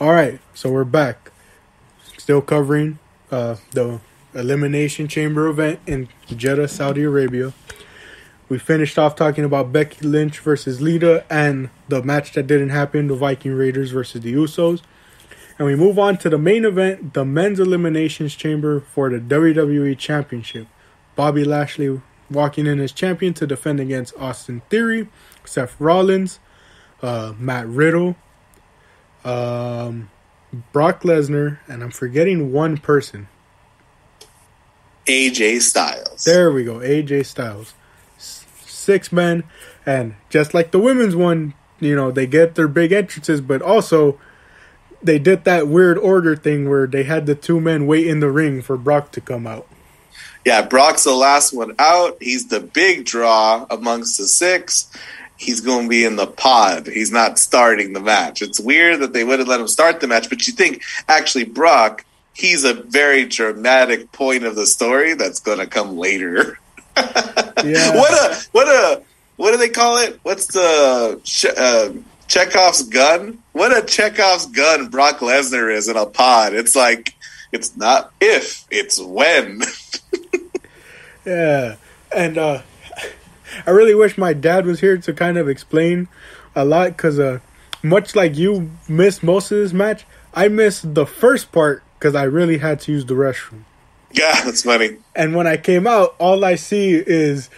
All right, so we're back. Still covering uh, the Elimination Chamber event in Jeddah, Saudi Arabia. We finished off talking about Becky Lynch versus Lita and the match that didn't happen, the Viking Raiders versus the Usos. And we move on to the main event, the men's eliminations chamber for the WWE Championship. Bobby Lashley walking in as champion to defend against Austin Theory, Seth Rollins, uh, Matt Riddle, um, Brock Lesnar, and I'm forgetting one person. AJ Styles. There we go, AJ Styles. S- Six men, and just like the women's one, you know, they get their big entrances, but also they did that weird order thing where they had the two men wait in the ring for Brock to come out. Yeah, Brock's the last one out. He's the big draw amongst the six. He's going to be in the pod. He's not starting the match. It's weird that they wouldn't let him start the match, but you think actually Brock, he's a very dramatic point of the story that's going to come later. Yeah. what a what a what do they call it? What's the uh, Chekhov's gun? What a Chekhov's gun Brock Lesnar is in a pod. It's like it's not if, it's when. Yeah, and uh, I really wish my dad was here to kind of explain a lot because, uh, much like you missed most of this match, I missed the first part because I really had to use the restroom. yeah, that's funny. And when I came out, all I see is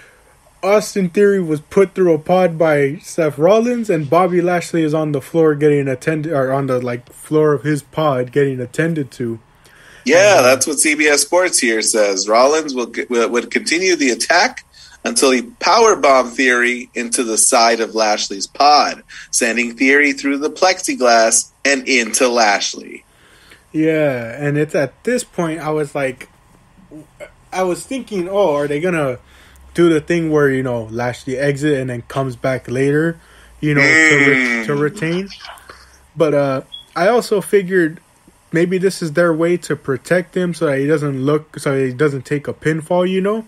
Austin Theory was put through a pod by Seth Rollins, and Bobby Lashley is on the floor getting attended, or on the like floor of his pod getting attended to. Yeah, that's what CBS Sports here says. Rollins will, will would continue the attack until he powerbomb Theory into the side of Lashley's pod, sending Theory through the plexiglass and into Lashley. Yeah, and it's at this point I was like, I was thinking, oh, are they gonna do the thing where you know Lashley exit and then comes back later, you know, to, re- to retain? But uh, I also figured maybe this is their way to protect him so that he doesn't look, so he doesn't take a pinfall, you know.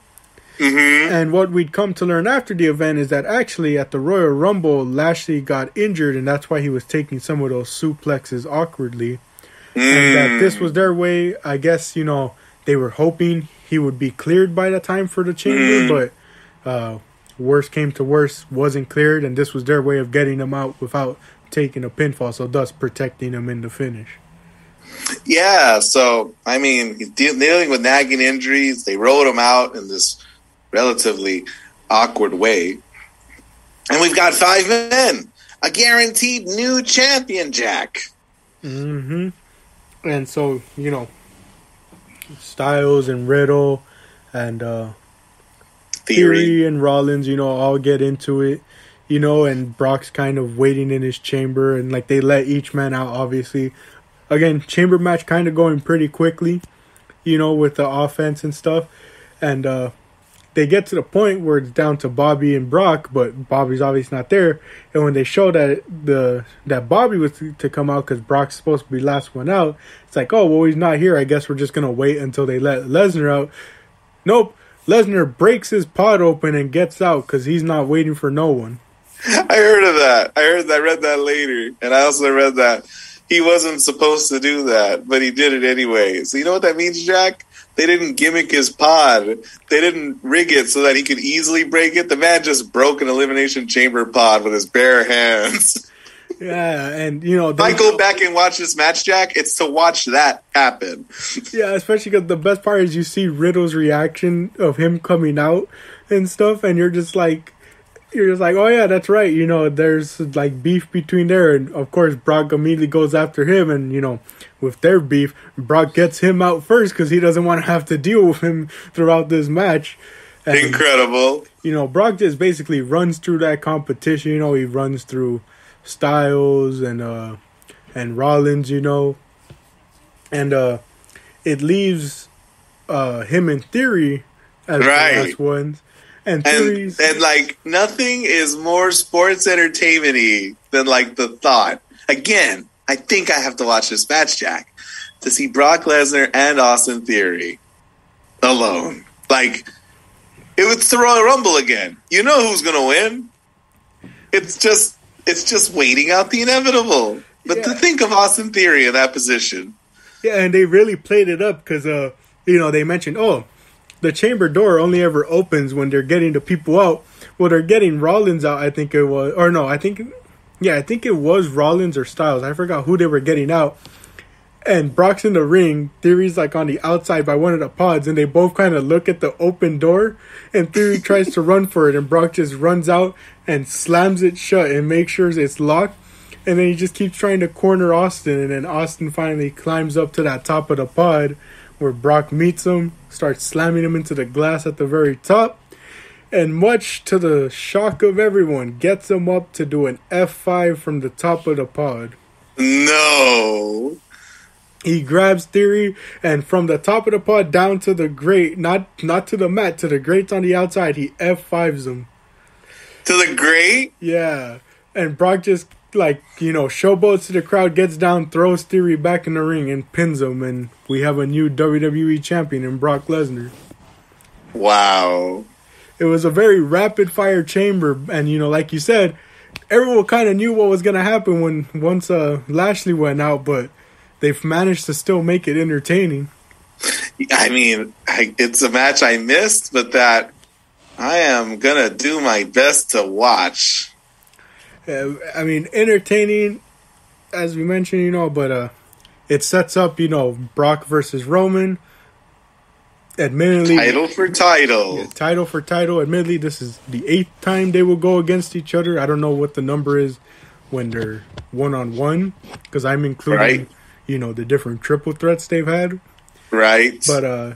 Mm-hmm. And what we'd come to learn after the event is that actually at the Royal Rumble, Lashley got injured, and that's why he was taking some of those suplexes awkwardly and that this was their way. I guess you know they were hoping he would be cleared by the time for the chamber, but uh, worst came to worst, wasn't cleared, and this was their way of getting him out without taking a pinfall, so thus protecting him in the finish. Yeah, so I mean, he's de- dealing with nagging injuries. They rolled him out in this relatively awkward way, and we've got five men, a guaranteed new champion, Jack. Mm-hmm. And so you know, Styles and Riddle and uh, Theory. Theory and Rollins, you know, all get into it, you know, and Brock's kind of waiting in his chamber, and like they let each man out, obviously. Again, chamber match kind of going pretty quickly, you know, with the offense and stuff, and uh, they get to the point where it's down to Bobby and Brock, but Bobby's obviously not there, and when they show that the that Bobby was to come out because Brock's supposed to be last one out, it's like, oh well, he's not here. I guess we're just gonna wait until they let Lesnar out. Nope. Lesnar breaks his pod open and gets out because he's not waiting for no one. I heard of that. I heard. I read that later, and I also read that he wasn't supposed to do that, but he did it anyway. So you know what that means, Jack? They didn't gimmick his pod. They didn't rig it so that he could easily break it. The man just broke an elimination chamber pod with his bare hands. Yeah, and you know, If I go back and watch this match, Jack, it's to watch that happen. yeah, especially because the best part is you see Riddle's reaction of him coming out and stuff, and you're just like, you're just like, oh yeah, that's right. You know, there's like beef between there, and of course Brock immediately goes after him, and you know, with their beef, Brock gets him out first because he doesn't want to have to deal with him throughout this match. And, Incredible. you know, Brock just basically runs through that competition. You know, he runs through Styles and uh and Rollins. You know, and uh it leaves uh him in theory as Right. the last ones. And And, and like nothing is more sports entertainmenty than like the thought. Again, I think I have to watch this match, Jack, to see Brock Lesnar and Austin Theory alone. Like it was the Royal Rumble again. You know who's gonna win. It's just it's just waiting out the inevitable. But Yeah. to think of Austin Theory in that position. Yeah, and they really played it up because, uh, you know, they mentioned, oh, the chamber door only ever opens when they're getting the people out. Well, they're getting Rollins out, I think it was, or no, I think, yeah, I think it was Rollins or Styles. I forgot who they were getting out. And Brock's in the ring. Theory's like on the outside by one of the pods, and they both kind of look at the open door. And Theory tries to run for it, and Brock just runs out and slams it shut and makes sure it's locked. And then he just keeps trying to corner Austin, and then Austin finally climbs up to that top of the pod where Brock meets him, starts slamming him into the glass at the very top, and much to the shock of everyone, gets him up to do an F5 from the top of the pod. No. He grabs Theory, and from the top of the pod down to the grate, not not to the mat, to the grates on the outside, he F5s him. To the grate? Yeah. And Brock just like, you know, showboats to the crowd, gets down, throws Theory back in the ring and pins him and we have a new WWE champion in Brock Lesnar. Wow. It was a very rapid fire chamber and you know, like you said, everyone kind of knew what was going to happen when once uh Lashley went out, but they've managed to still make it entertaining. I mean, I, it's a match I missed, but that I am going to do my best to watch. Uh, I mean, entertaining, as we mentioned, you know, but uh, it sets up, you know, Brock versus Roman. Admittedly, Title for title. yeah, title for title. Admittedly, this is the eighth time they will go against each other. I don't know what the number is when they're one on one, because I'm including, Right. you know, the different triple threats they've had. Right? But uh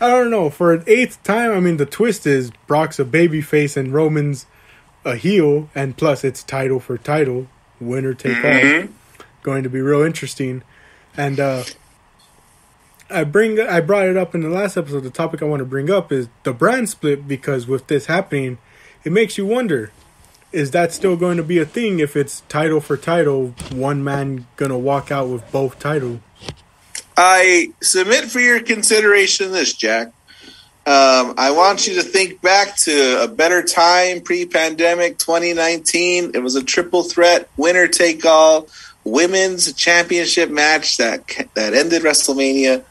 I don't know. For an eighth time, I mean the twist is Brock's a babyface and Roman's a heel, and plus it's title for title, winner take all. Mhm. Going to be real interesting. And uh I bring I brought it up in the last episode. The topic I want to bring up is the brand split because with this happening, it makes you wonder: is that still going to be a thing if it's title for title? One man gonna walk out with both titles? I submit for your consideration this, Jack. Um, I want you to think back to a better time pre pandemic 2019. It was a triple threat, winner take all, women's championship match that, that ended WrestleMania.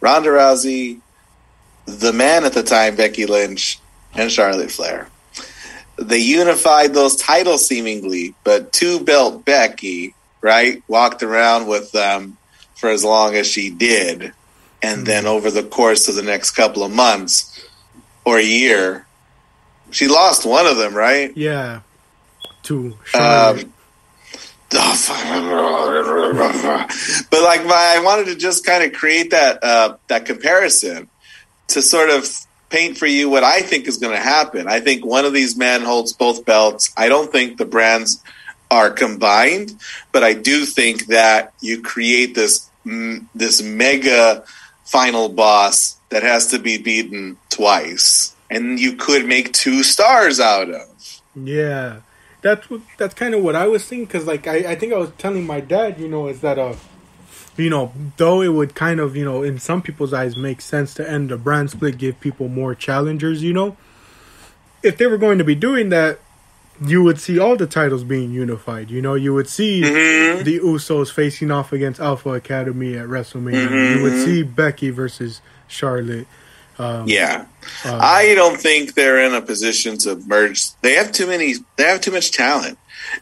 Ronda Rousey, the man at the time, Becky Lynch, and Charlotte Flair. They unified those titles seemingly, but two belt Becky, right, walked around with them for as long as she did. And then over the course of the next couple of months or a year, she lost one of them, right? Yeah. To Charlotte. Um, but like my, I wanted to just kind of create that uh, that comparison to sort of paint for you what I think is going to happen. I think one of these men holds both belts. I don't think the brands are combined, but I do think that you create this this mega final boss that has to be beaten twice, and you could make two stars out of. Yeah, that's what that's kind of what I was thinking. Cause like I, I think I was telling my dad, you know, is that uh, you know, though it would kind of you know in some people's eyes make sense to end the brand split, give people more challengers. You know, if they were going to be doing that, you would see all the titles being unified. You know, you would see Mhm. the Usos facing off against Alpha Academy at WrestleMania. You would Mhm. see Becky versus Charlotte. Um, Yeah. uh, I don't think they're in a position to merge. They have too many. They have too much talent,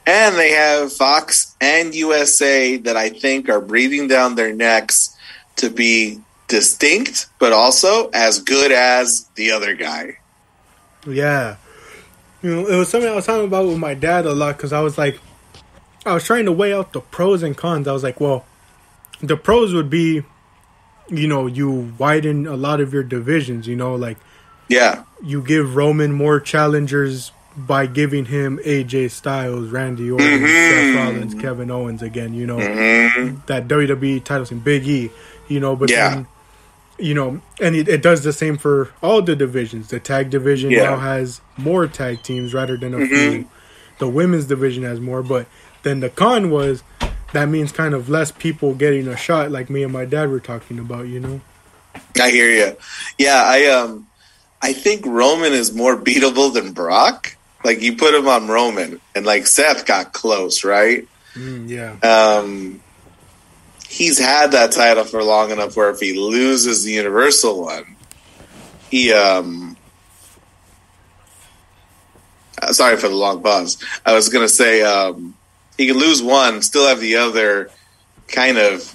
and they have Fox and USA that I think are breathing down their necks to be distinct, but also as good as the other guy. Yeah. You know, it was something I was talking about with my dad a lot because I was like, I was trying to weigh out the pros and cons. I was like, well, the pros would be, you know, you widen a lot of your divisions, you know, like Yeah, you give Roman more challengers by giving him AJ Styles, Randy Orton, Mhm. Seth Rollins, Kevin Owens again, you know, hmm that WWE title scene, Big E, you know, but Yeah. then, you know, and it, it does the same for all the divisions. The tag division Yeah. now has more tag teams rather than a Mhm. few. The women's division has more, but then the con was that means kind of less people getting a shot, like me and my dad were talking about, you know. I hear you. Yeah, I um, I think Roman is more beatable than Brock. Like you put him on Roman, and like Seth got close, right? Mm, yeah. Um, he's had that title for long enough where if he loses the Universal one, he um. uh, Sorry for the long pause. I was gonna say um, he could lose one, still have the other, kind of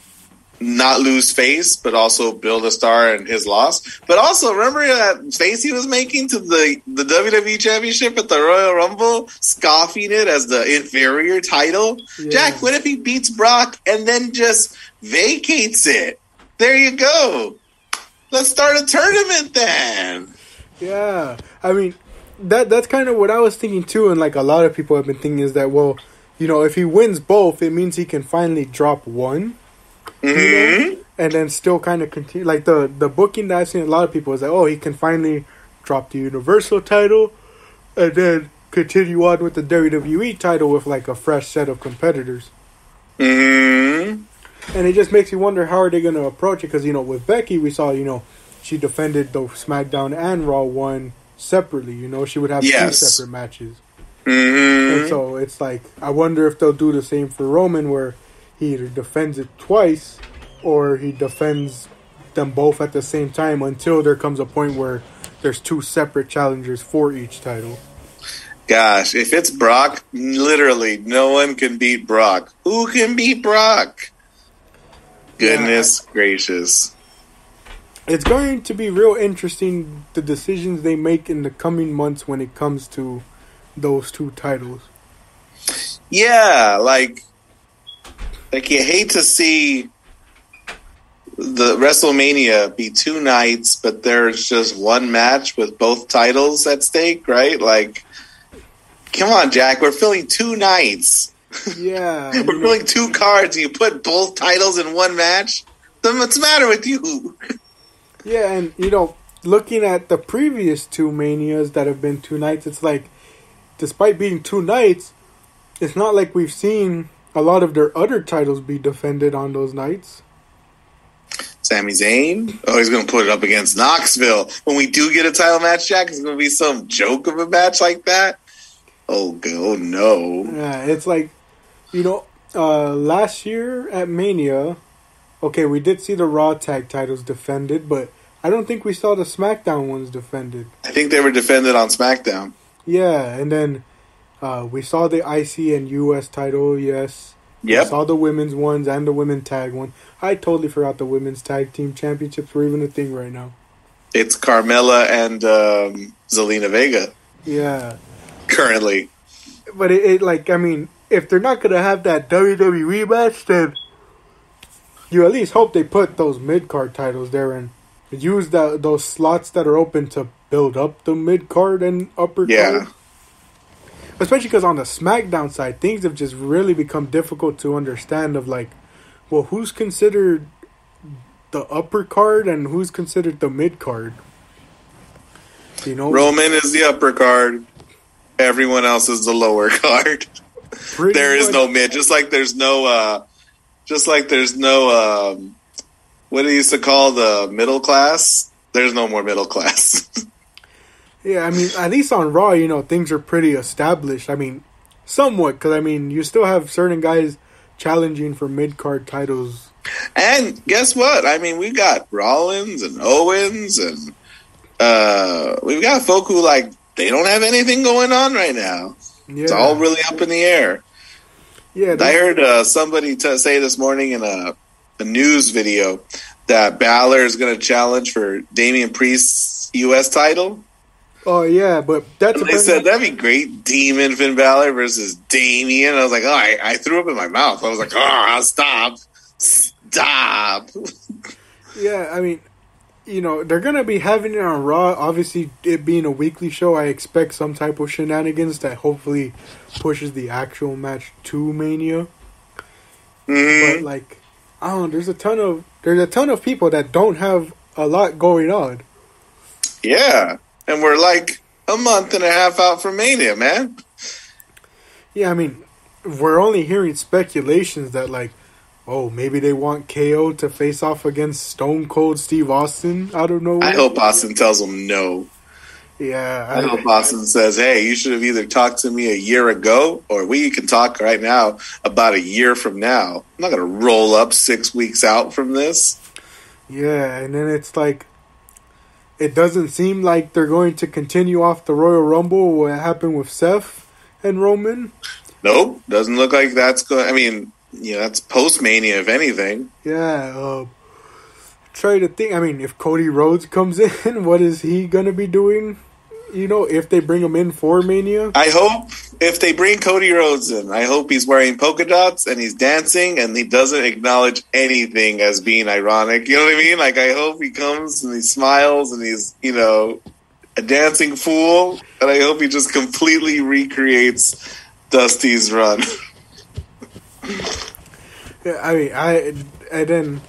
not lose face, but also build a star in his loss. But also remember that face he was making to the the WWE Championship at the Royal Rumble, scoffing it as the inferior title. Yeah. Jack, what if he beats Brock and then just vacates it? There you go. Let's start a tournament then. Yeah, I mean that that's kind of what I was thinking too, and like a lot of people have been thinking is that well, you know, if he wins both, it means he can finally drop one, hmm you know, and then still kind of continue. Like the the booking that I've seen, a lot of people is like, oh, he can finally drop the Universal title, and then continue on with the WWE title with like a fresh set of competitors. hmm And it just makes you wonder how are they going to approach it because you know with Becky we saw you know she defended the SmackDown and Raw one separately. You know she would have two separate matches, hmm and so it's like I wonder if they'll do the same for Roman where he either defends it twice or he defends them both at the same time until there comes a point where there's two separate challengers for each title. Gosh, if it's Brock, literally no one can beat Brock. Who can beat Brock? Goodness gracious. It's going to be real interesting the decisions they make in the coming months when it comes to those two titles. Yeah, like like you hate to see the WrestleMania be two nights, but there's just one match with both titles at stake, right? Like come on, Jack, we're filling two nights. Yeah, We're you know, filling two cards and you put both titles in one match? Then what's the matter with you? yeah, and you know, looking at the previous two manias that have been two nights, it's like, despite being two nights, it's not like we've seen a lot of their other titles be defended on those nights. Sami Zayn? Oh, he's going to put it up against Knoxville. When we do get a title match, Jack, it's going to be some joke of a match like that. Oh, go no. Yeah, it's like, you know, uh, last year at Mania, okay, we did see the Raw tag titles defended, but I don't think we saw the SmackDown ones defended. I think they were defended on SmackDown. Yeah, and then uh, we saw the IC and US title, yes. We Yep. saw the women's ones and the women tag one. I totally forgot the women's tag team championships were even a thing right now. It's Carmella and um, Zelina Vega Yeah. currently. But it, it like I mean, if they're not gonna have that WWE match, then you at least hope they put those mid card titles there and use that those slots that are open to build up the mid card and upper Yeah. card. Especially because on the SmackDown side, things have just really become difficult to understand. Of like, well, who's considered the upper card and who's considered the mid card? You know, Roman is the upper card. Everyone else is the lower card. there is much- no mid. Just like there's no, uh, just like there's no, um, what they used to call the middle class. There's no more middle class. Yeah, I mean, at least on Raw, you know, things are pretty established. I mean, somewhat, because I mean, you still have certain guys challenging for mid card titles. and guess what? I mean, we've got Rollins and Owens, and uh, we've got folk who like they don't have anything going on right now. Yeah, It's all really up in the air. yeah, I heard uh, somebody t- say this morning in a, a news video that Balor is going to challenge for Damian Priest's U.S. title. Oh yeah, but that's And they said that'd be great, Demon Finn Balor versus Damian. I was like, oh, I, I threw up in my mouth. I was like, oh, stop, stop. yeah. I mean, you know, they're gonna be having it on Raw. Obviously, it being a weekly show, I expect some type of shenanigans that hopefully pushes the actual match to Mania. Mhm. But like, I don't know. There's a ton of there's a ton of people that don't have a lot going on. Yeah, and we're like a month and a half out from Mania, man. Yeah, I mean, we're only hearing speculations that like, oh, maybe they want KO to face off against Stone Cold Steve Austin out of nowhere. I hope Austin tells him no. Yeah, I hope Austin says, "Hey, you should have either talked to me a year ago, or we can talk right now about a year from now." I'm not gonna roll up six weeks out from this. Yeah, and then it's like, it doesn't seem like they're going to continue off the Royal Rumble. What happened with Seth and Roman? Nope, doesn't look like that's going. I mean, you know, that's post Mania, if anything. Yeah. Uh, try to think. I mean, if Cody Rhodes comes in, what is he gonna be doing? You know, if they bring him in for Mania. I hope if they bring Cody Rhodes in, I hope he's wearing polka dots and he's dancing and he doesn't acknowledge anything as being ironic. You know what I mean? Like I hope he comes and he smiles and he's, you know, a dancing fool. And I hope he just completely recreates Dusty's run. Yeah, I mean, I and then,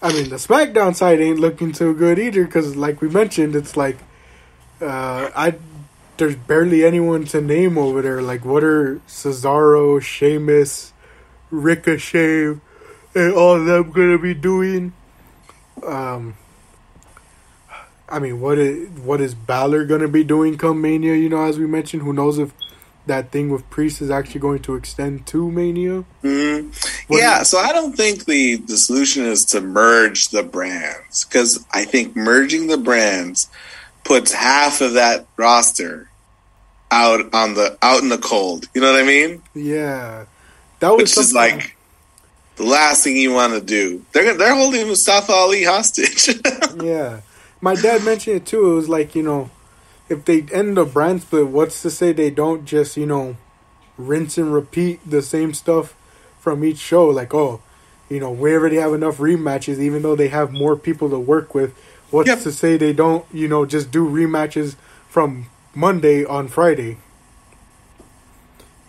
I mean, the SmackDown side ain't looking too good either because, like we mentioned, it's like, uh, I there's barely anyone to name over there. Like, what are Cesaro, Sheamus, Ricochet, and all of them gonna be doing? Um, I mean, what is what is Balor gonna be doing come Mania? You know, as we mentioned, who knows if that thing with Priest is actually going to extend to Mania? hmm Yeah, so I don't think the, the solution is to merge the brands because I think merging the brands puts half of that roster out on the out in the cold. You know what I mean? Yeah, that was Which is like the last thing you want to do. They're they're holding Mustafa Ali hostage. yeah. My dad mentioned it too. It was like you know, if they end the brand split, what's to say they don't just you know, rinse and repeat the same stuff from each show? Like oh, you know, we already have enough rematches, even though they have more people to work with. What's Yep. to say they don't you know just do rematches from Monday on Friday?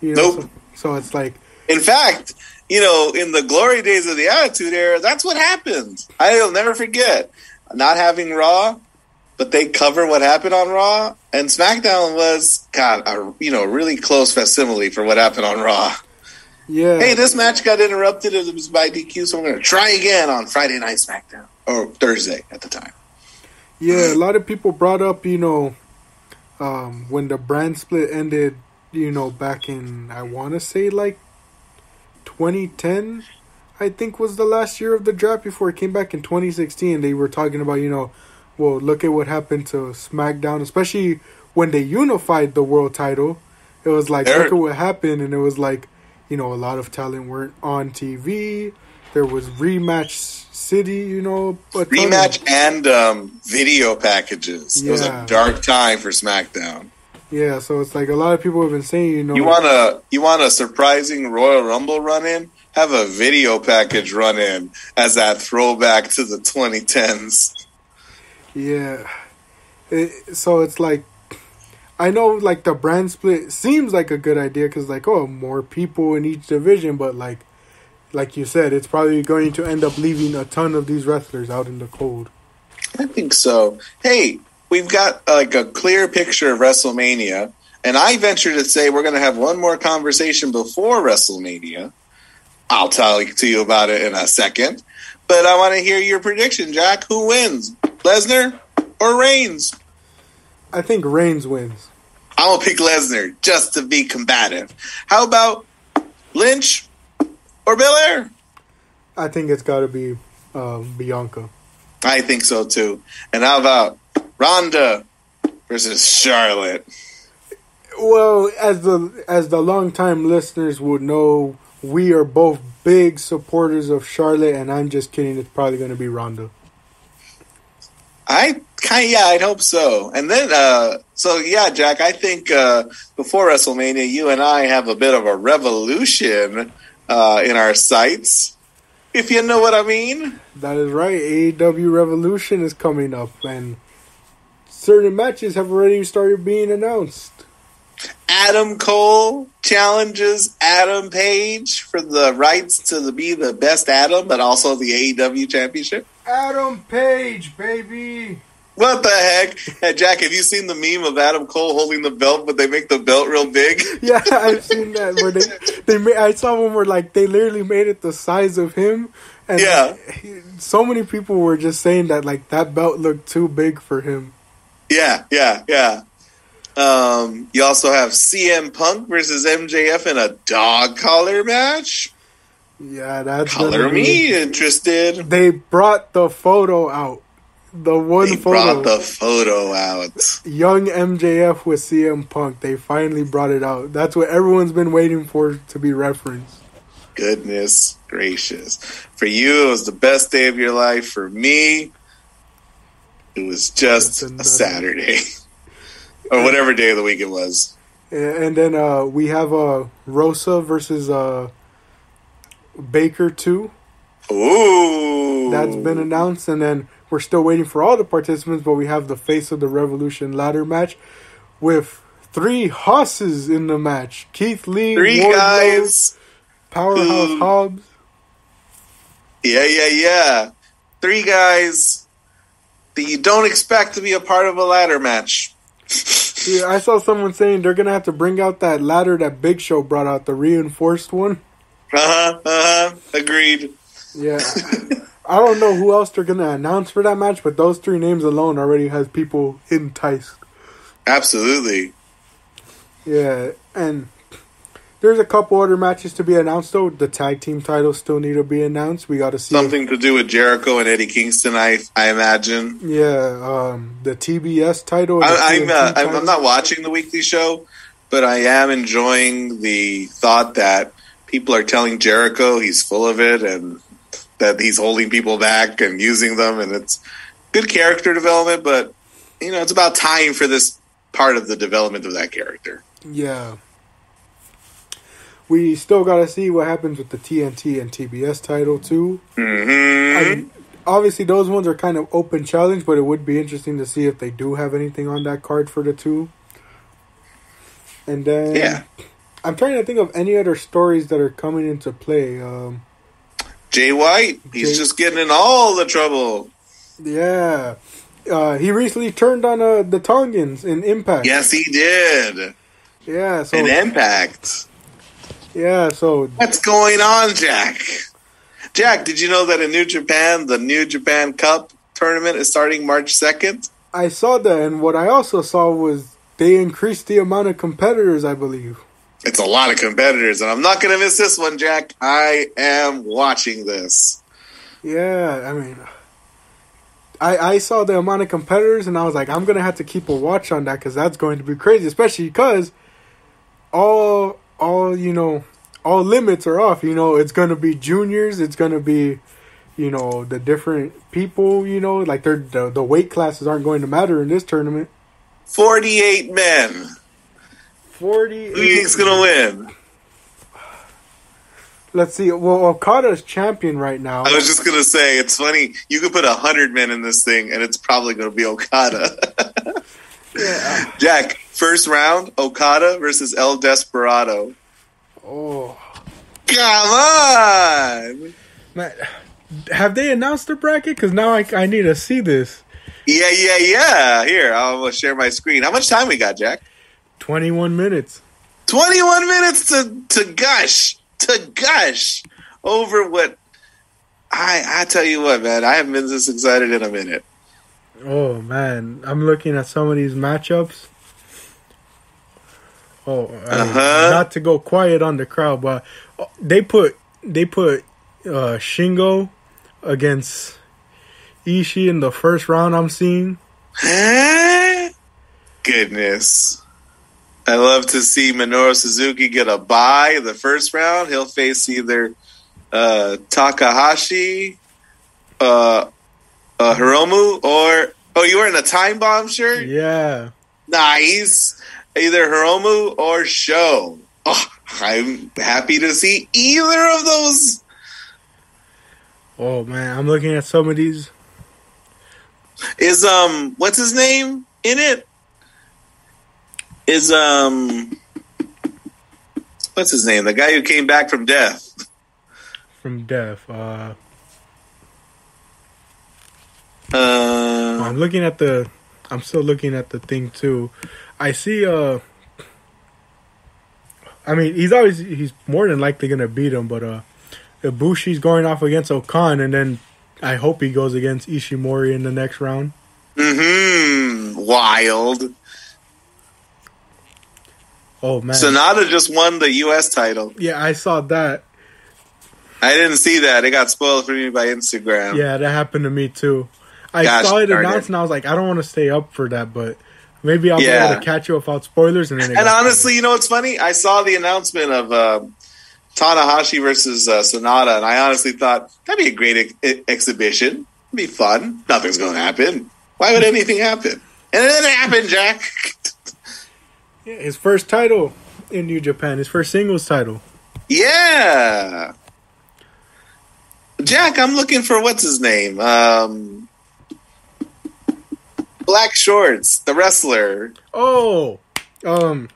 You know, Nope. so, so it's like in fact, you know, in the glory days of the Attitude Era, that's what happened. I'll never forget not having Raw, but they cover what happened on Raw, and SmackDown was God, a, you know, really close facsimile for what happened on Raw. yeah. Hey, this match got interrupted. It was by DQ, so we're going to try again on Friday Night SmackDown or Thursday at the time. Yeah, a lot of people brought up, you know, um, when the brand split ended, you know, back in, I want to say like 2010, I think was the last year of the draft before it came back in 2016. They were talking about, you know, well, look at what happened to SmackDown, especially when they unified the world title. It was like, Eric- look at what happened, and it was like, you know, a lot of talent weren't on TV. There was rematch city, you know, of- Rematch and um, video packages. It was a dark time for SmackDown. Yeah, so it's like a lot of people have been saying, you know, You want a you want a surprising Royal Rumble run in? Have a video package run in as that throwback to the 2010s. yeah. It, so it's like, I know like the brand split seems like a good idea because like oh more people in each division, but like, like you said, it's probably going to end up leaving a ton of these wrestlers out in the cold. I think so. Hey, we've got uh, like a clear picture of WrestleMania, and I venture to say we're going to have one more conversation before WrestleMania. I'll tell to you about it in a second, but I want to hear your prediction, Jack. Who wins, Lesnar or Reigns? I think Reigns wins. I'm gonna pick Lesnar just to be combative. How about Lynch or Belair? I think it's got to be um, Bianca. I think so too. And how about Ronda versus Charlotte? Well, as the as the longtime listeners would know, we are both big supporters of Charlotte, and I'm just kidding. It's probably going to be Ronda. I kind of, yeah, I'd hope so. And then, uh, so yeah, Jack, I think uh, before WrestleMania, you and I have a bit of a revolution uh, in our sights, if you know what I mean. That is right. AEW Revolution is coming up, and certain matches have already started being announced. Adam Cole challenges Adam Page for the rights to the, be the best Adam, but also the AEW championship. Adam Page, baby. What the heck? Hey, Jack, have you seen the meme of Adam Cole holding the belt, but they make the belt real big? Yeah, I've seen that where they they made. I saw one where like they literally made it the size of him, and Yeah. like, so many people were just saying that like that belt looked too big for him. Yeah, yeah, yeah. Um, you also have CM Punk versus MJF in a dog collar match. Yeah, that's Color me interested. They brought the photo out. The one They photo. brought the photo out. young MJF with CM Punk. They finally brought it out. That's what everyone's been waiting for to be referenced. Goodness gracious. For you, it was the best day of your life. For me, it was just a Saturday. or whatever day of the week it was. And then uh, we have uh, Rosa versus uh, Baker 2. Ooh. That's been announced. And then we're still waiting for all the participants, but we have the Face of the Revolution ladder match with three hosses in the match Keith Lee, Three Wardlow, guys. Powerhouse Hobbs. Yeah, yeah, yeah. Three guys that you don't expect to be a part of a ladder match. Yeah, I saw someone saying they're gonna have to bring out that ladder that Big Show brought out, the reinforced one. Uh huh. Uh huh. Agreed. Yeah, I don't know who else they're gonna announce for that match, but those three names alone already has people enticed. Absolutely. Yeah, and there's a couple other matches to be announced though. The tag team titles still need to be announced. We got to see. Something to do with Jericho and Eddie Kingston, I I imagine. Yeah, um, the TBS title. I, I'm, uh, title. I'm not watching the weekly show, but I am enjoying the thought that people are telling Jericho he's full of it and that he's holding people back and using them, and it's good character development. But you know, it's about time for this part of the development of that character. Yeah. We still got to see what happens with the TNT and TBS title too. hmm I mean, obviously those ones are kind of open challenge, but it would be interesting to see if they do have anything on that card for the two. And then Yeah. I'm trying to think of any other stories that are coming into play. Um, Jay White, he's Jay- just getting in all the trouble. yeah, uh, he recently turned on uh, the Tongans in Impact. Yes, he did. Yeah, so An impact. yeah, so What's going on, Jack? Jack, did you know that in New Japan, the New Japan Cup tournament is starting March 2nd? I saw that, and what I also saw was they increased the amount of competitors. I believe. It's a lot of competitors, and I'm not going to miss this one, Jack. I am watching this. Yeah, I mean, I I saw the amount of competitors, and I was like, I'm gonna have to keep a watch on that because that's going to be crazy, especially because all all you know all limits are off. You know, it's gonna be juniors, it's gonna be you know the different people. You know, like they're the, the weight classes aren't going to matter in this tournament. 48 men. Forty. Who do you think's going to win? Let's see. Well, Okada's champion right now. I was just going to say, it's funny. You could put a 100 men in this thing, and it's probably going to be Okada. Yeah. Jack, first round, Okada versus El Desperado. Oh Come on! man, have they announced the bracket? Because now I I need to see this. Yeah, yeah, yeah. Here, I'll share my screen. How much time we got, Jack? 21 minutes. 21 minutes to, to gush, to gush over what I I tell you what, man, I haven't been this excited in a minute. Oh man, I'm looking at some of these matchups. Oh, Uh-huh. not to go quiet on the crowd, but uh, they put they put uh, Shingo against Ishii in the first round. I'm seeing. Goodness. I love to see Minoru Suzuki get a bye the first round. He'll face either uh, Takahashi, uh, uh, Hiromu, or oh, you wearing a time bomb shirt? Yeah, Nice. Either Hiromu or SHO. Oh, I'm happy to see either of those. Oh man, I'm looking at some of these. Is um, what's his name in it? Is um, what's his name? The guy who came back from death. from Death. Uh, Uh, I'm looking at the. I'm still looking at the thing too. I see. Uh, I mean, he's always he's more than likely gonna beat him, but uh, Ibushi's going off against Okan, and then I hope he goes against Ishimori in the next round. hmm Wild. Oh man. Sanada just won the U.S. title. yeah, I saw that. I didn't see that. It got spoiled for me by Instagram. Yeah, that happened to me too. I Gosh saw it announced and I was like, I don't want to stay up for that, but maybe I'll Yeah. be able to catch you without spoilers. And And honestly, you know what's funny? I saw the announcement of uh, Tanahashi versus uh, Sanada, and I honestly thought that'd be a great ex- exhibition. It'd be fun. Nothing's going to happen. Why would anything happen? And then it happened, Jack. Yeah, his first title in New Japan, his first singles title. yeah. Jack, I'm looking for what's his name? Um, Black Shorts, the wrestler. Oh, um,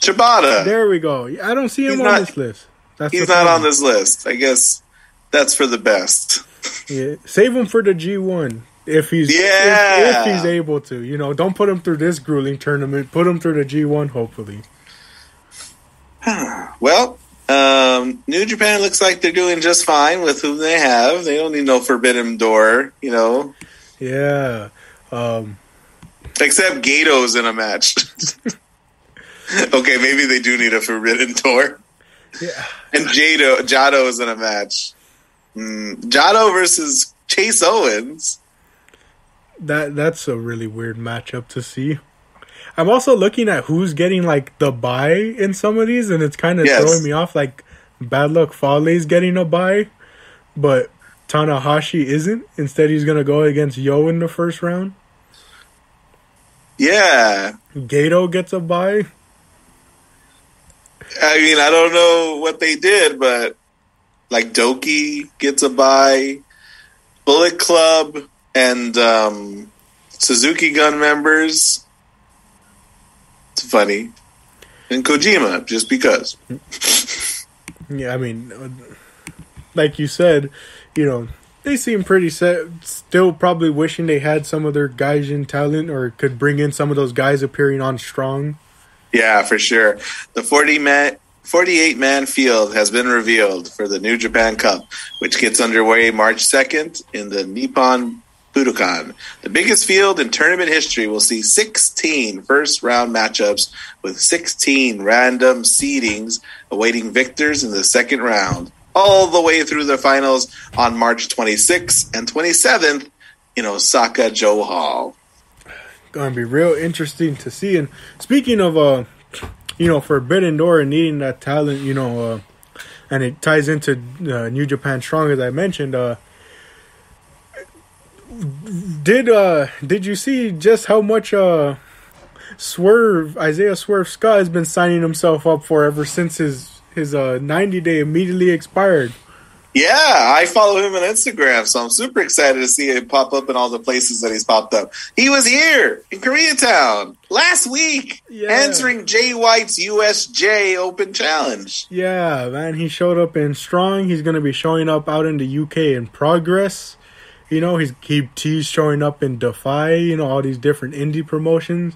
Shibata. there we go. I don't see him He's on not- this list. That's He's not on this list. I guess that's for the best. Yeah, save him for the G one if he's if- if, he's able to. You know, don't put him through this grueling tournament. Put him through the G one. Hopefully, Well, um, New Japan looks like they're doing just fine with whom they have. They don't need no Forbidden Door, you know, yeah. Um, except Gedo's in a match. okay, maybe they do need a Forbidden Door. yeah. And Jado, Jado is in a match. Mm, Jado versus Chase Owens. That that's a really weird matchup to see. I'm also looking at who's getting like the bye in some of these, and it's kind of Yes. throwing me off. Like Bad Luck Fale's getting a bye, but Tanahashi isn't. Instead, he's gonna go against Yo in the first round. Yeah. Gedo gets a bye. I mean, I don't know what they did, but like Douki gets a bye, Bullet Club and um, Suzuki Gun members. It's funny. And Kojima, just because. Yeah, I mean, like you said, you know, they seem pretty set. Still, probably wishing they had some of their Gaijin talent or could bring in some of those guys appearing on Strong. Yeah, for sure. The 40 man, 48 man field has been revealed for the New Japan Cup, which gets underway March 2nd in the Nippon Budokan. The biggest field in tournament history will see 16 first round matchups with 16 random seedings awaiting victors in the second round, all the way through the finals on March 26th and 27th in Osaka-jo Hall. Gonna be real interesting to see. And speaking of, uh, you know, Forbidden Door and needing that talent, you know, uh, and it ties into uh, New Japan Strong as I mentioned. Uh, did uh did you see just how much uh Swerve Isaiah Swerve Scott has been signing himself up for ever since his his uh 90 day immediately expired? Yeah, I follow him on Instagram, so I'm super excited to see it pop up in all the places that he's popped up. He was here in Koreatown last week, Yeah. answering Jay White's USJ Open Challenge. Yeah, man, he showed up in Strong. He's gonna be showing up out in the UK in Progress. You know, he's he, he's showing up in Defy. You know, all these different indie promotions.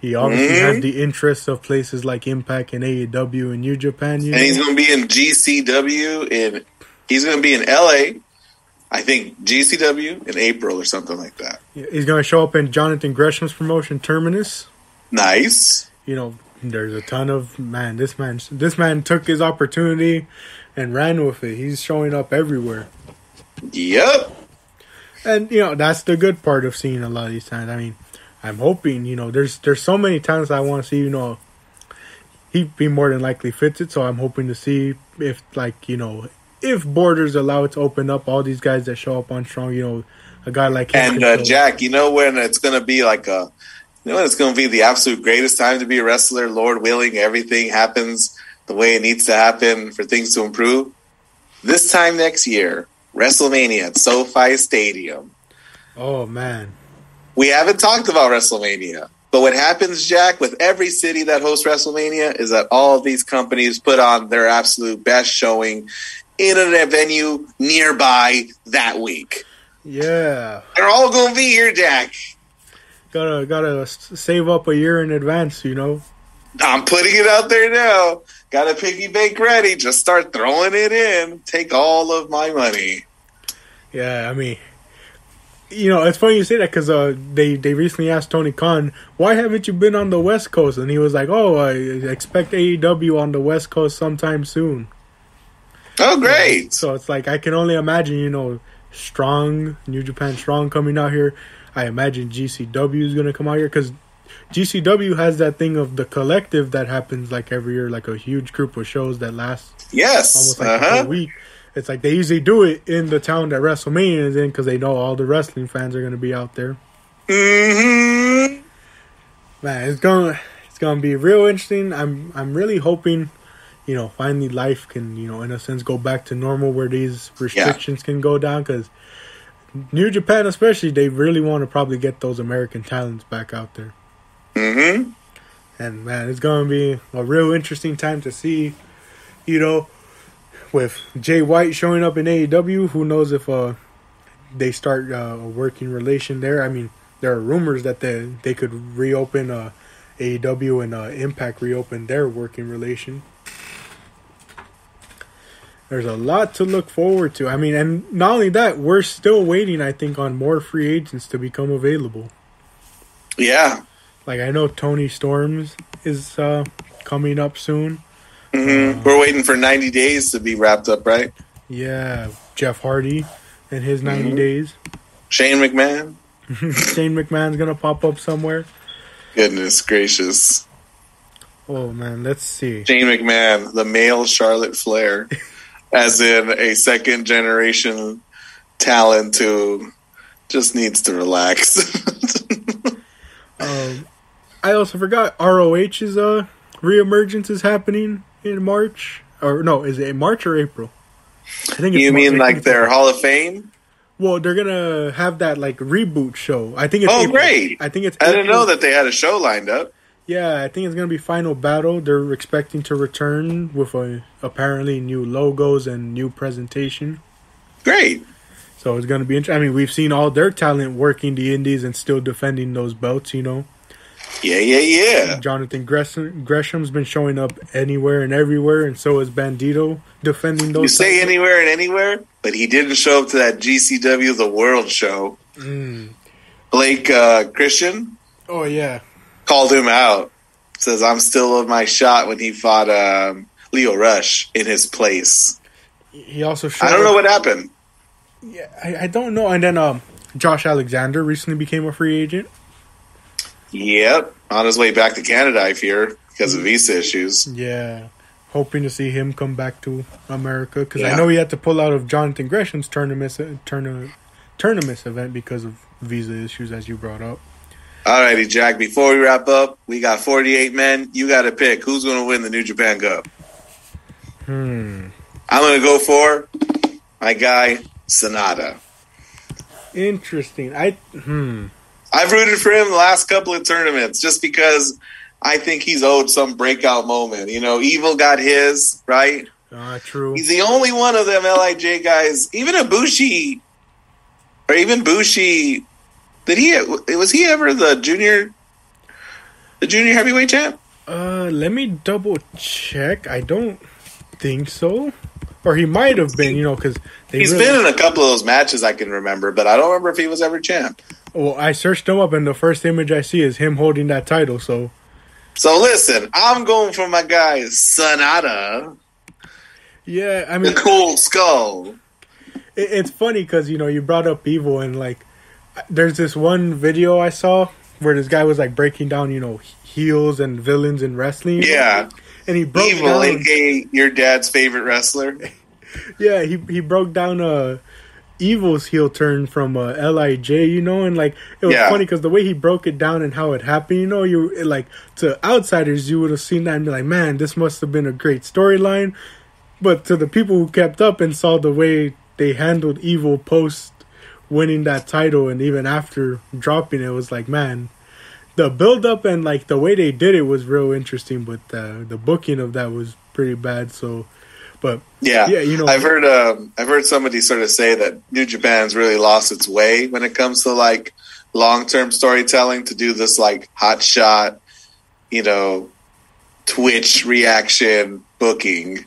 He obviously Mhm. has the interests of places like Impact and AEW and New Japan. You know? And he's going to be in GCW in he's going to be in LA. I think GCW in April or something like that. he's gonna show up in Jonathan Gresham's promotion Terminus. Nice. You know, there's a ton of man. This man, this man took his opportunity and ran with it. He's showing up everywhere. Yep. And you know that's the good part of seeing a lot of these times. I mean, I'm hoping you know there's there's so many times I want to see you know he be more than likely fits it. So I'm hoping to see if like you know if borders allow it to open up all these guys that show up on strong. You know, a guy like him And uh, Jack, you know when it's going to be like a, you know when it's going to be the absolute greatest time to be a wrestler. Lord willing, everything happens the way it needs to happen for things to improve. This time next year, WrestleMania at SoFi Stadium. Oh man, We haven't talked about WrestleMania, but what happens, Jack, with every city that hosts WrestleMania is that all of these companies put on their absolute best showing in a venue nearby that week. yeah. They're all going to be here, Jack. Gotta gotta save up a year in advance. You know. I'm putting it out there now. Got a piggy bank ready. Just start throwing it in. Take all of my money. Yeah, I mean, you know, it's funny you say that because uh, they they recently asked Tony Khan, "Why haven't you been on the West Coast?" And he was like, "Oh, I expect AEW on the West Coast sometime soon." Oh, great! So it's like I can only imagine, you know, strong New Japan Strong coming out here. I imagine GCW is gonna come out here because GCW has that thing of the collective that happens like every year, like a huge group of shows that last Yes. almost like Uh-huh. a week. It's like they usually do it in the town that WrestleMania is in because they know all the wrestling fans are going to be out there. hmm Man, it's gonna it's gonna be real interesting. I'm I'm really hoping, you know, finally life can you know in a sense go back to normal where these restrictions can go down because New Japan especially they really want to probably get those American talents back out there. Hmm And man, it's gonna be a real interesting time to see, you know, with Jay White showing up in AEW. Who knows if uh they start uh, a working relation there? I mean, there are rumors that they they could reopen uh, AEW and uh, Impact reopen their working relation. There's a lot to look forward to. I mean, and not only that, we're still waiting. I think on more free agents to become available. Yeah. Like I know Toni Storms is uh, coming up soon. hmm We're waiting for 90 days to be wrapped up, right? Yeah, Jeff Hardy and his 90 Mhm. days. Shane McMahon. Shane McMahon's gonna pop up somewhere. Goodness gracious. Oh man, let's see. Shane McMahon, the male Charlotte Flair, as in a second generation talent who just needs to relax. Um, I also forgot ROH's uh reemergence is happening in March. Or no, is it March or April? I think you mean think like their April. Hall of Fame? Well, they're gonna have that like reboot show. I think it's Oh, April. great. I think it's. I didn't know that they had a show lined up. Yeah, I think it's gonna be Final Battle. They're expecting to return with a apparently new logos and new presentation. Great. So it's gonna be interesting. I mean, we've seen all their talent working the Indies and still defending those belts. You know, Yeah, yeah, yeah. Jonathan Gresham, Gresham's been showing up anywhere and everywhere, and so is Bandito defending those. You say titles. anywhere and anywhere, but he didn't show up to that GCW The World show. Mm. Blake uh, Christian Oh yeah, called him out. Says I'm still on my shot when he fought um, Lio Rush in his place. he also. Showed I don't know what happened. Yeah, I, I don't know. And then um, Josh Alexander recently became a free agent. Yep, on his way back to Canada, I fear, because of visa issues. Yeah, hoping to see him come back to America because I know he had to pull out of Jonathan Gresham's tournament tournament tournament event because of visa issues, as you brought up. Alrighty, Jack. Before we wrap up, we got 48 men. You got to pick who's going to win the New Japan Cup. Hmm. I'm going to go for my guy Sanada. Interesting. I hmm. I've rooted for him the last couple of tournaments just because I think he's owed some breakout moment. You know, Evil got his right. Uh, true. He's the only one of them Lij guys. Even Ibushi, or even Bushi. Did he? Was he ever the junior, the junior heavyweight champ? Uh, let me double check. I don't think so, or he might have been. You know, because He's really- been in a couple of those matches I can remember, but I don't remember if he was ever champ. Well, I searched him up, and the first image I see is him holding that title. So So listen, I'm going for my guy Sanada, yeah, I the mean, cool skull. it, it's funny because you know you brought up evil, and like, there's this one video I saw where this guy was like breaking down, you know, heels and villains in wrestling. Yeah, and he broke Evil, down. aka your dad's favorite wrestler. Yeah, he he broke down uh Evil's heel turn from uh, Lij, you know, and like it was Yeah. funny because the way he broke it down and how it happened, you know, you it, like to outsiders you would have seen that and be like, man, this must have been a great storyline, but to the people who kept up and saw the way they handled Evil post winning that title and even after dropping it, it was like, man. The build up and like the way they did it was real interesting, but uh, the booking of that was pretty bad. So, but Yeah, Yeah, you know- I've heard um, I've heard somebody sort of say that New Japan's really lost its way when it comes to like long term storytelling to do this like hot shot, you know, Twitch reaction booking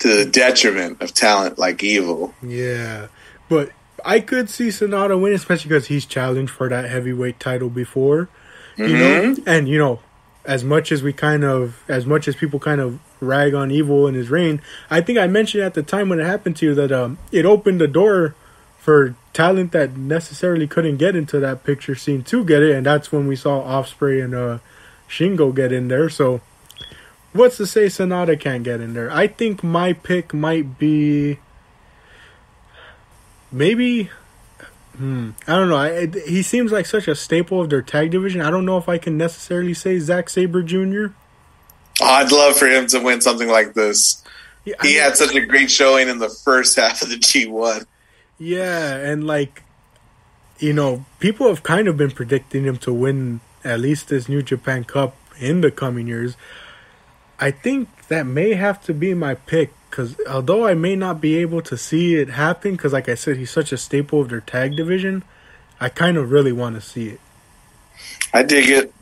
to the detriment of talent like Evil. Yeah, but I could see Sanada win, especially because he's challenged for that heavyweight title before. You know, and you know, as much as we kind of, as much as people kind of rag on Evil in his reign, I think I mentioned at the time when it happened to you that um, it opened the door for talent that necessarily couldn't get into that picture scene to get it, and that's when we saw Ospreay and uh, Shingo get in there. So, what's to say Sanada can't get in there? I think my pick might be maybe. Hmm, I don't know. I, it, he seems like such a staple of their tag division. I don't know if I can necessarily say Zack Sabre Jr. I'd love for him to win something like this. Yeah, He mean- had such a great showing in the first half of the G1. Yeah, and like, you know, people have kind of been predicting him to win at least this New Japan Cup in the coming years. I think that may have to be my pick because although I may not be able to see it happen, because like I said, he's such a staple of their tag division, I kind of really want to see it. I dig it.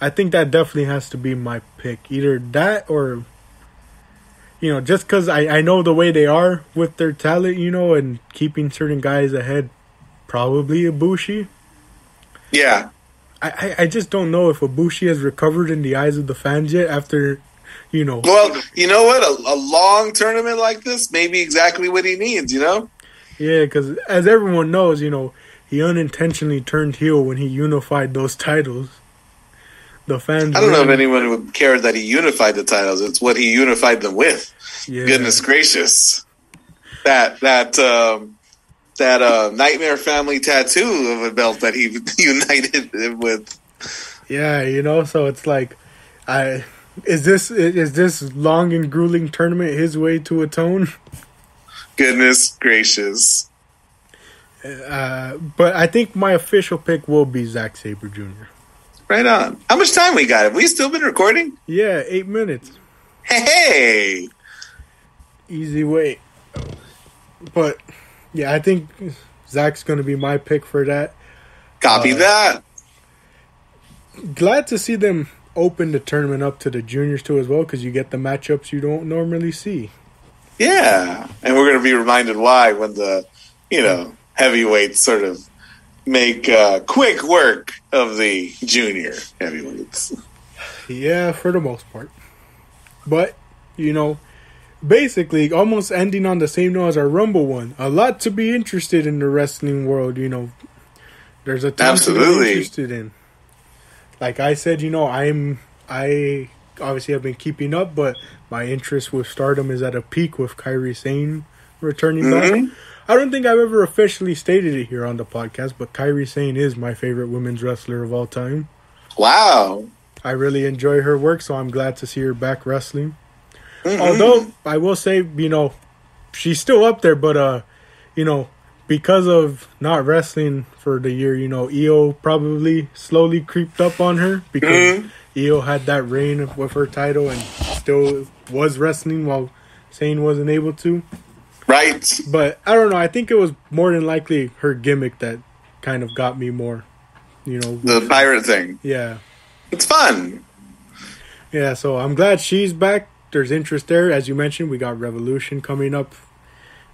I think that definitely has to be my pick. Either that or, you know, just because I, I know the way they are with their talent, you know, and keeping certain guys ahead, probably Ibushi. Yeah. I, I, just don't know if Ibushi has recovered in the eyes of the fans yet after, you know, Well, you know what? A, a long tournament like this may be exactly what he needs, you know? yeah, because as everyone knows, you know, he unintentionally turned heel when he unified those titles. The fans. I don't know if anyone would care that he unified the titles. It's what he unified them with. Yeah. Goodness gracious. That, that, um, that uh, Nightmare Family tattoo of a belt that he united with. Yeah, you know, so it's like, I is this is this long and grueling tournament his way to atone? Goodness gracious. Uh, but I think my official pick will be Zack Sabre Jr. Right on. How much time we got? Have we still been recording? Yeah, eight minutes, Hey! easy way. But yeah, I think Zach's gonna be my pick for that. Copy Uh, that. Glad to see them open the tournament up to the juniors too as well, because you get the matchups you don't normally see. Yeah. And we're going to be reminded why when the, you know, heavyweights sort of make uh, quick work of the junior heavyweights. Yeah, for the most part. But, you know, basically almost ending on the same note as our Rumble one. A lot to be interested in the wrestling world, you know. There's a ton to Absolutely. be interested in. Like I said, you know, I'm I obviously have been keeping up, but my interest with stardom is at a peak with Kairi Sane returning back. Mhm. I don't think I've ever officially stated it here on the podcast, but Kairi Sane is my favorite women's wrestler of all time. Wow. I really enjoy her work, so I'm glad to see her back wrestling. Mhm. Although I will say, you know, she's still up there, but uh, you know, because of not wrestling for the year, you know, Io probably slowly creeped up on her because Mhm. Io had that reign with her title and still was wrestling while Sane wasn't able to. Right. But I don't know. I think it was more than likely her gimmick that kind of got me more. You know, The pirate thing. yeah. It's fun. Yeah, so I'm glad she's back. There's interest there. As you mentioned, we got Revolution coming up.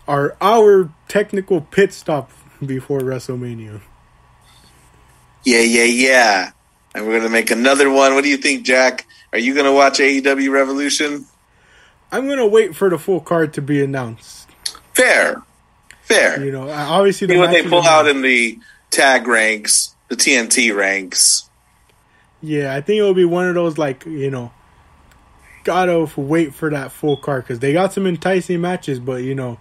Our our technical pit stop before WrestleMania. Yeah, yeah, yeah. And we're going to make another one. What do you think, Jack? Are you going to watch AEW Revolution? I'm gonna wait for the full card to be announced. Fair. Fair. You know, obviously the what they pull out in the tag ranks, the TNT ranks. Yeah, I think it'll be one of those like you know, gotta wait for that full card because they got some enticing matches, but you know,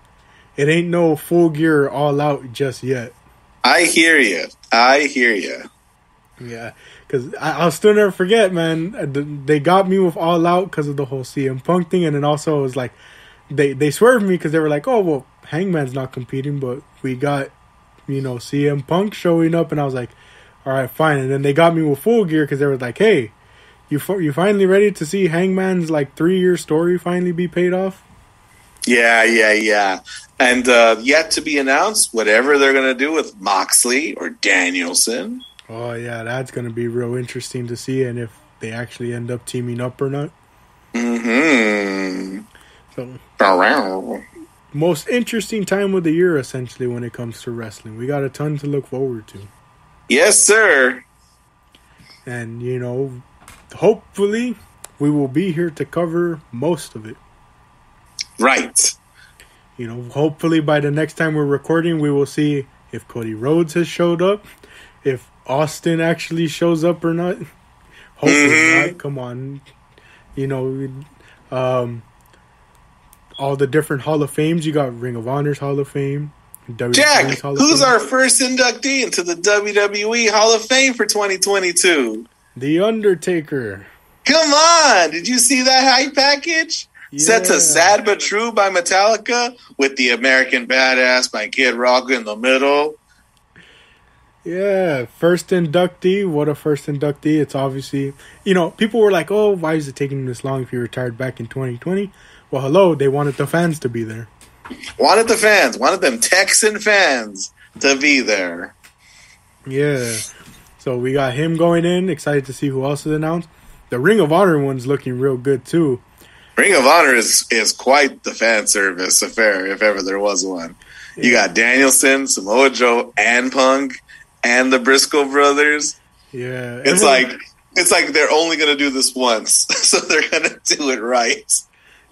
it ain't no full gear all out just yet. I hear you. I hear you. Yeah, because I'll still never forget, man. They got me with All Out because of the whole CM Punk thing, and then also it was like they they swerved me because they were like, "Oh well, Hangman's not competing," but we got you know CM Punk showing up, and I was like, "All right, fine." And then they got me with Full Gear because they were like, "Hey, you you finally ready to see Hangman's like three year story finally be paid off?" Yeah, yeah, yeah. And uh, yet to be announced, whatever they're going to do with Moxley or Danielson. Oh yeah, that's gonna be real interesting to see, and if they actually end up teaming up or not. Mm-hmm. So most interesting time of the year, essentially, when it comes to wrestling. We got a ton to look forward to. Yes, sir. And, you know, hopefully we will be here to cover most of it. Right. You know, hopefully by the next time we're recording, we will see if Cody Rhodes has showed up, if Austin actually shows up or not. Hopefully Mhm. not. Come on. You know, um, all the different Hall of Fames. You got Ring of Honor's Hall of Fame. WWE's Jack, Hall of who's Fame. our first inductee into the WWE Hall of Fame for 2022? The Undertaker. Come on! Did you see that hype package? Set to Sad But True by Metallica with the American Badass by Kid Rock in the middle. Yeah, first inductee. What a first inductee. It's obviously, you know, people were like, oh, why is it taking this long if he retired back in 2020? Well, hello, they wanted the fans to be there. Wanted the fans, wanted them Texan fans to be there. Yeah. So we got him going in. Excited to see who else is announced. The Ring of Honor one's looking real good too. Ring of Honor is is quite the fan service affair, if ever there was one. You got Danielson, Samoa Joe, and Punk, and the Briscoe brothers. Yeah. It's Everyone- like it's like they're only gonna do this once, so they're gonna do it right.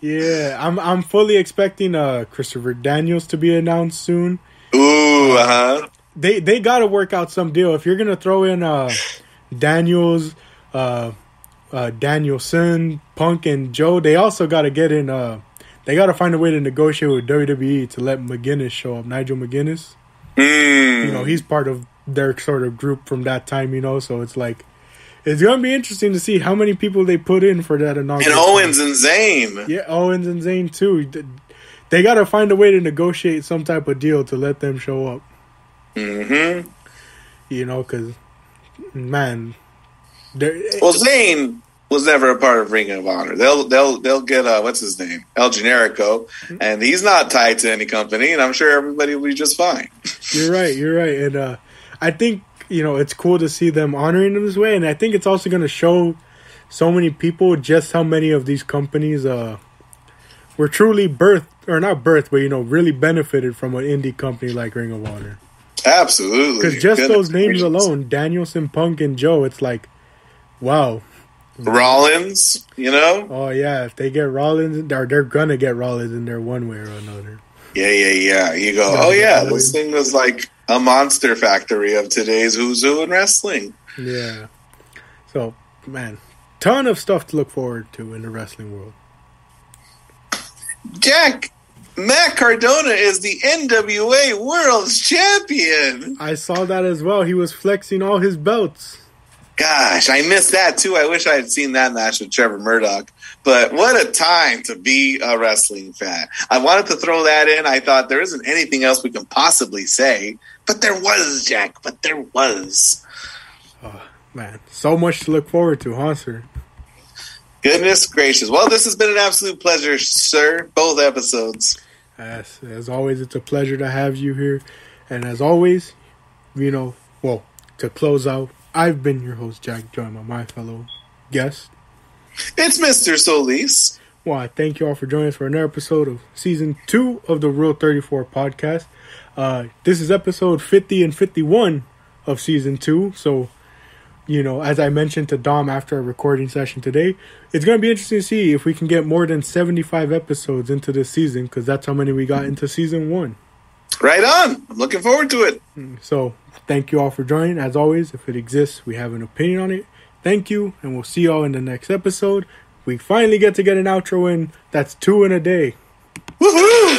Yeah, I'm I'm fully expecting uh Christopher Daniels to be announced soon. Ooh, uh huh. They they got to work out some deal. If you're gonna throw in uh Daniels, uh, uh Danielson, Punk, and Joe, they also got to get in. uh They got to find a way to negotiate with WWE to let McGuinness show up. Nigel McGuinness. Mm. you know he's part of their sort of group from that time you know so it's like it's gonna be interesting to see how many people they put in for that and Owens and Zayn. yeah owens and Zayn too they gotta find a way to negotiate some type of deal to let them show up Mm-hmm. you know because man they're Well, Zayn was never a part of Ring of Honor. They'll they'll they'll get uh what's his name El Generico, and he's not tied to any company, and I'm sure everybody will be just fine. you're right you're right and uh i think you know it's cool to see them honoring them this way. And i think it's also gonna show so many people just how many of these companies uh were truly birthed or not birthed but you know really benefited from an indie company like ring of honor. Absolutely, because just Goodness those names alone danielson punk and joe it's like wow. Rollins, you know, oh yeah if they get rollins or they're gonna get rollins in there one way or another. Yeah, yeah, yeah. You go, oh yeah, this thing was like a monster factory of today's who's who in wrestling. yeah so man ton of stuff to look forward to in the wrestling world Jack, Matt Cardona is the NWA World's Champion. I saw that as well. He was flexing all his belts. Gosh, I missed that too. I wish I had seen that match with Trevor Murdoch. But what a time to be a wrestling fan. I wanted to throw that in. I thought there isn't anything else we can possibly say. But there was, Jack. But there was. Oh, man, so much to look forward to, huh, sir? Goodness gracious. Well, this has been an absolute pleasure, sir. Both episodes. As, as always, it's a pleasure to have you here. And as always, you know, well, to close out, I've been your host, Jack, joined by my fellow guest. It's Mr. Solis. Well, I thank you all for joining us for another episode of season two of the Rule 34 podcast. Uh, this is episode 50 and 51 of season two. So, you know, as I mentioned to Dom after our recording session today, it's going to be interesting to see if we can get more than 75 episodes into this season because that's how many we got into season one. Right on. I'm looking forward to it. So, thank you all for joining. As always, if it exists, we have an opinion on it. Thank you, and we'll see y'all in the next episode. We finally get to get an outro in. That's two in a day. Woohoo!